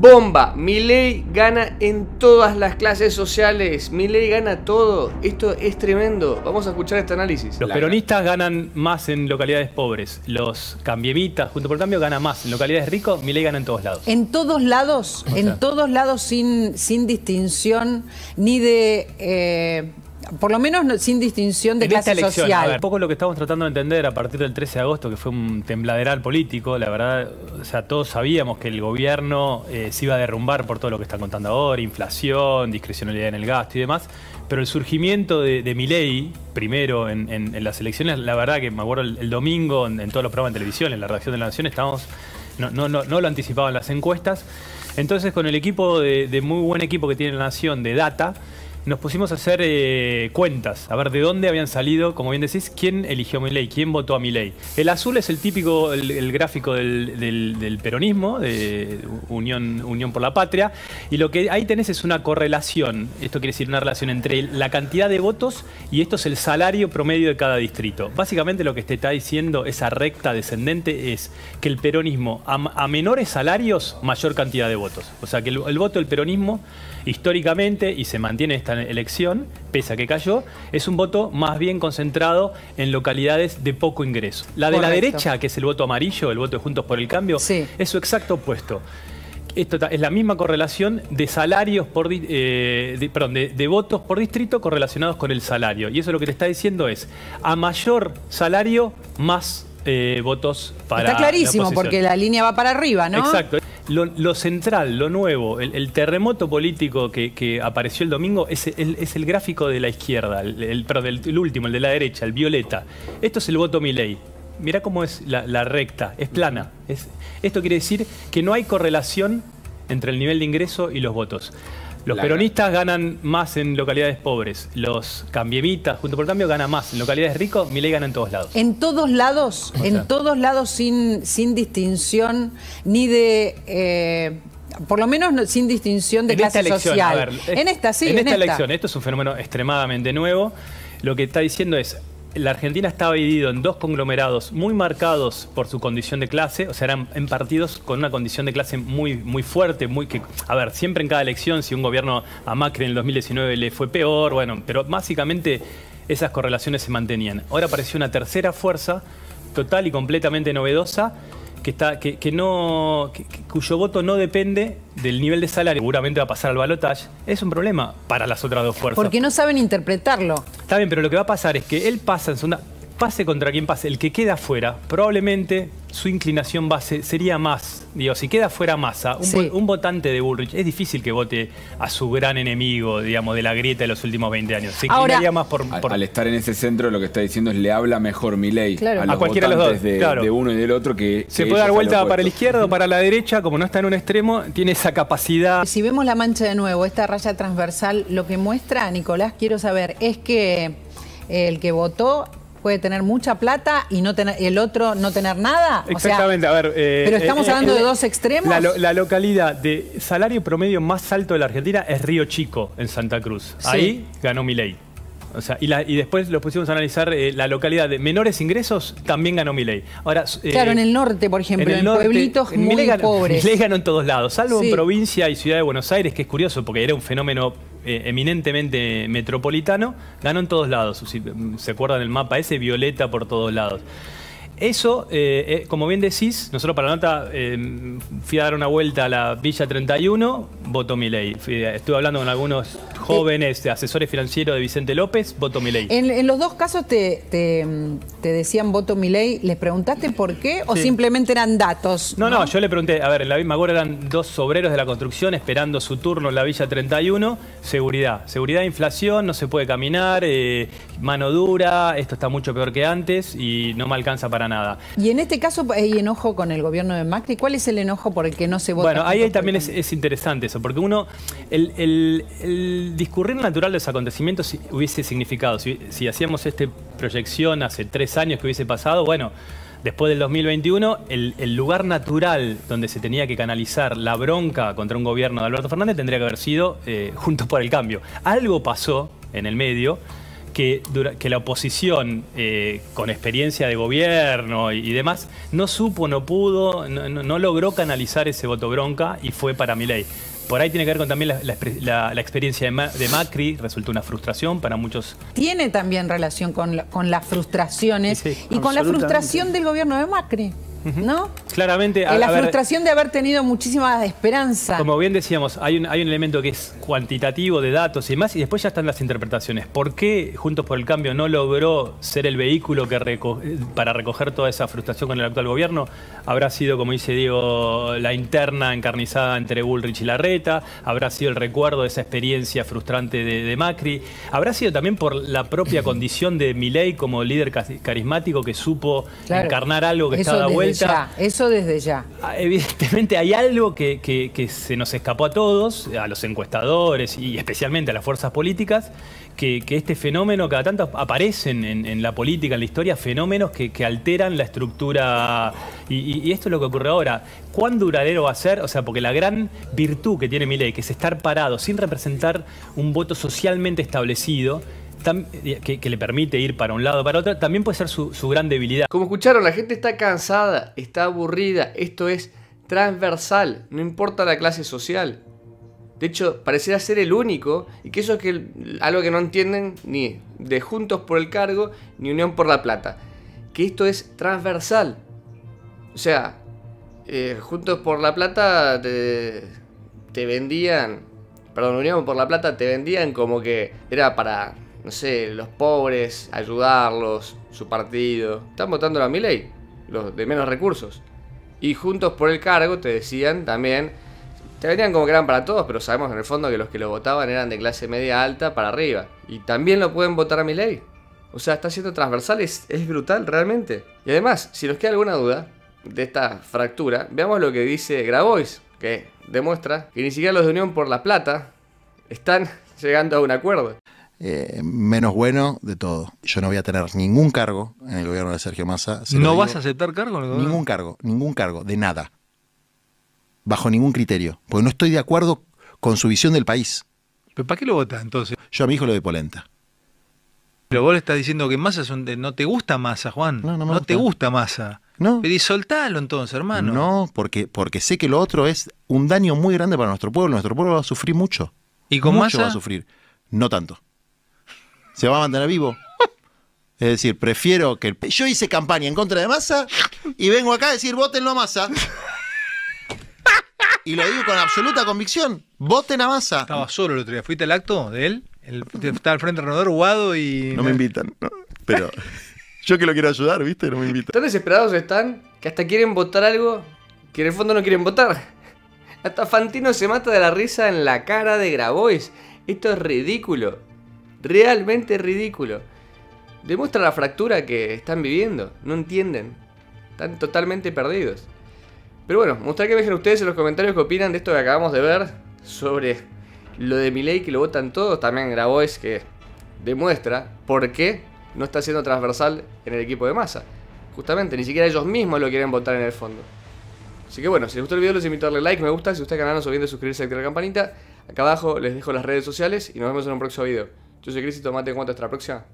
Bomba, Milei gana en todas las clases sociales, Milei gana todo, esto es tremendo, vamos a escuchar este análisis. Los peronistas ganan más en localidades pobres, los cambiemitas, junto por el cambio, ganan más en localidades ricos, Milei gana en todos lados. En todos lados, en todos lados sin, sin distinción ni de... Eh, por lo menos sin distinción de clase social. un poco lo que estamos tratando de entender a partir del 13 de agosto, que fue un tembladeral político, la verdad, o sea, todos sabíamos que el gobierno eh, se iba a derrumbar por todo lo que está contando ahora, inflación, discrecionalidad en el gasto y demás, pero el surgimiento de, de Milei, primero en, las elecciones, la verdad que me acuerdo el, domingo en, todos los programas de televisión, en la redacción de la Nación, estábamos, no, no, no, no lo anticipaban las encuestas, entonces con el equipo de, de muy buen equipo que tiene la Nación de Data, nos pusimos a hacer eh, cuentas, a ver de dónde habían salido, como bien decís, quién eligió a Milei, quién votó a Milei. El azul es el típico, el, gráfico del, peronismo, de Unión, Unión por la Patria, y lo que ahí tenés es una correlación, esto quiere decir una relación entre la cantidad de votos y esto es el salario promedio de cada distrito. Básicamente lo que te está diciendo esa recta descendente es que el peronismo, a, menores salarios, mayor cantidad de votos. O sea que el, el voto del peronismo, históricamente, y se mantiene esta elección, pese a que cayó, es un voto más bien concentrado en localidades de poco ingreso. La de la derecha, que es el voto amarillo, el voto de Juntos por el Cambio, es su exacto opuesto. Esto es la misma correlación de salarios por eh, de, perdón, de, votos por distrito correlacionados con el salario. Y eso lo que te está diciendo es, a mayor salario, más eh, votos para Está clarísimo, porque la línea va para arriba, ¿no? Exacto. Lo, central, lo nuevo, el, terremoto político que, apareció el domingo es el, gráfico de la izquierda, el, último, el de la derecha, el violeta. Esto es el voto Milei. Mirá cómo es la, recta, es plana. esto quiere decir que no hay correlación entre el nivel de ingreso y los votos. Los peronistas ganan más en localidades pobres. Los cambiemitas, junto por el cambio, ganan más. En localidades ricos, Milei gana en todos lados. En todos lados, en todos lados sin, sin distinción ni de... Eh, por lo menos sin distinción de clase social. en esta, sí. En, esta, elección, esto es un fenómeno extremadamente nuevo. Lo que está diciendo es, la Argentina estaba dividido en dos conglomerados muy marcados por su condición de clase, o sea, eran en partidos con una condición de clase muy, muy fuerte, muy que, a ver, siempre en cada elección, si un gobierno a Macri en el 2019 le fue peor, bueno, pero básicamente esas correlaciones se mantenían. Ahora apareció una tercera fuerza total y completamente novedosa que está, que, no, cuyo voto no depende del nivel de salario, seguramente va a pasar al balotaje, es un problema para las otras dos fuerzas. Porque no saben interpretarlo. Está bien, pero lo que va a pasar es que él pasa en segunda, pase contra quien pase, el que queda afuera, probablemente su inclinación base sería más, digo, si queda fuera Massa, un, votante de Bullrich, es difícil que vote a su gran enemigo, digamos, de la grieta de los últimos 20 años. Se inclinaría más por, Al, estar en ese centro, lo que está diciendo es le habla mejor Milei a, cualquiera de los dos, de, uno y del otro que... Se puede dar vuelta para la izquierda o para la derecha, como no está en un extremo, tiene esa capacidad. Si vemos la mancha de nuevo, esta raya transversal, lo que muestra, Nicolás, quiero saber, es que el que votó puede tener mucha plata y no tener el otro no tener nada. Exactamente, a ver. Eh, pero estamos eh, hablando de dos extremos. La, localidad de salario promedio más alto de la Argentina es Río Chico, en Santa Cruz. Ahí ganó Milei. O sea, y, y, después lo pusimos a analizar eh, la localidad de menores ingresos, también ganó Milei. Ahora, claro, en el norte, por ejemplo, en, pueblitos muy pobres. Milei ganó en todos lados, salvo en provincia y ciudad de Buenos Aires, que es curioso porque era un fenómeno eh, eminentemente metropolitano, ganó en todos lados. Si se acuerdan del mapa ese, violeta por todos lados. Eso, eh, eh, como bien decís, nosotros para la nota eh, fui a dar una vuelta a la Villa 31, voto mi ley. Estuve hablando con algunos jóvenes asesores financieros de Vicente López, voto mi ley. En, los dos casos te, te, decían voto mi ley, ¿les preguntaste por qué o simplemente eran datos? No, no, yo le pregunté, a ver, en la misma hora eran dos obreros de la construcción esperando su turno en la Villa 31, seguridad. Seguridad, inflación, no se puede caminar, mano dura, esto está mucho peor que antes y no me alcanza para nada. Y en este caso hay enojo con el gobierno de Macri. ¿Cuál es el enojo por el que no se vota? Bueno, ahí, también es, interesante eso, porque uno, el, discurrir natural de los acontecimientos hubiese significado, si, hacíamos esta proyección hace tres años que hubiese pasado, bueno, después del 2021, el, lugar natural donde se tenía que canalizar la bronca contra un gobierno de Alberto Fernández tendría que haber sido eh, Juntos por el Cambio. Algo pasó en el medio que, que la oposición eh, con experiencia de gobierno y, demás no supo, no pudo, no, logró canalizar ese voto bronca y fue para mi ley. Por ahí tiene que ver con también la, experiencia de, Macri, resultó una frustración para muchos. Tiene también relación con, las frustraciones y con la frustración del gobierno de Macri. ¿No? Claramente. la frustración de haber tenido muchísima esperanza. Como bien decíamos, hay un, hay un elemento que es cuantitativo de datos y demás, y después ya están las interpretaciones. ¿Por qué Juntos por el Cambio no logró ser el vehículo que para recoger toda esa frustración con el actual gobierno? Habrá sido, como dice Diego, la interna encarnizada entre Bullrich y Larreta, habrá sido el recuerdo de esa experiencia frustrante de, Macri, habrá sido también por la propia condición de Milei como líder carismático que supo encarnar algo que estaba de vuelta eso desde ya. Ah, evidentemente hay algo que, se nos escapó a todos, a los encuestadores y especialmente a las fuerzas políticas, que, este fenómeno, cada tanto aparecen en, la política, en la historia, fenómenos que, alteran la estructura. Y, esto es lo que ocurre ahora. ¿Cuán duradero va a ser? O sea, porque la gran virtud que tiene mi ley, que es estar parado sin representar un voto socialmente establecido, que, le permite ir para un lado para otro, también puede ser su, gran debilidad. Como escucharon, la gente está cansada, está aburrida, esto es transversal, no importa la clase social. De hecho, pareciera ser el único, y que eso es que, algo que no entienden ni de Juntos por el Cargo, ni Unión por la Plata, que esto es transversal. O sea, eh, Juntos por la Plata te, te vendían, perdón, Unión por la Plata te vendían como que era para no sé, los pobres, ayudarlos, su partido. Están votando a ley, los de menos recursos. Y juntos por el cargo te decían también, te venían como que eran para todos, pero sabemos en el fondo que los que lo votaban eran de clase media alta para arriba. Y también lo pueden votar a mi ley. O sea, está siendo transversal, es, es brutal realmente. Y además, si nos queda alguna duda de esta fractura, veamos lo que dice Grabois, que demuestra que ni siquiera los de Unión por la Plata están llegando a un acuerdo. Eh, menos bueno de todo. Yo no voy a tener ningún cargo en el gobierno de Sergio Massa. ¿No vas a aceptar cargo? ningún cargo, ningún cargo, de nada. Bajo ningún criterio. Porque no estoy de acuerdo con su visión del país. ¿Pero para qué lo vota entonces? Yo a mi hijo lo de polenta. Pero vos le estás diciendo que Massa no te gusta Massa, Juan. No, no, me no te gusta Massa. No. Pero soltalo entonces, hermano. No, porque, porque sé que lo otro es un daño muy grande para nuestro pueblo. Nuestro pueblo va a sufrir mucho. ¿Y con mucho va a sufrir. No tanto se va a mantener vivo. Es decir, prefiero que... Yo hice campaña en contra de Massa y vengo acá a decir, votenlo a Massa. Y lo digo con absoluta convicción, voten a Massa. Estaba solo el otro día, ¿fuiste al acto de él? estaba al frente del Renador, Guado y... No me invitan, pero yo que lo quiero ayudar, ¿viste? No me invitan. Tan desesperados están que hasta quieren votar algo que en el fondo no quieren votar. Hasta Fantino se mata de la risa en la cara de Grabois. Esto es ridículo realmente ridículo. Demuestra la fractura que están viviendo. No entienden. Están totalmente perdidos. Pero bueno, me gustaría que me dejen ustedes en los comentarios qué opinan de esto que acabamos de ver. Sobre lo de Milei que lo votan todos. También es que demuestra por qué no está siendo transversal en el equipo de masa. Justamente, ni siquiera ellos mismos lo quieren votar en el fondo. Así que bueno, si les gustó el video les invito a darle like, me gusta, si ustedes canal no se olviden de suscribirse y activar la campanita. Acá abajo les dejo las redes sociales y nos vemos en un próximo video. Yo soy Cris y tomate en cuenta hasta la próxima.